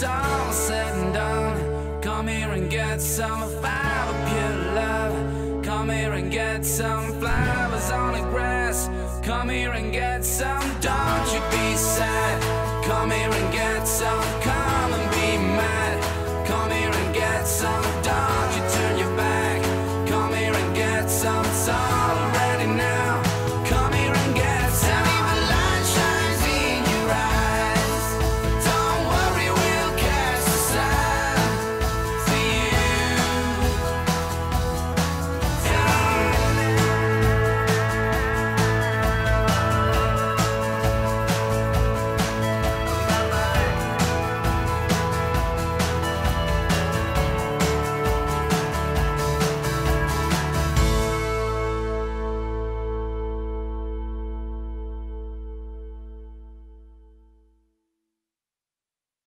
it's all said and done. Come here and get some of our pure love. Come here and get some flowers on the grass. Come here and get some, don't you be sad. Come here and get some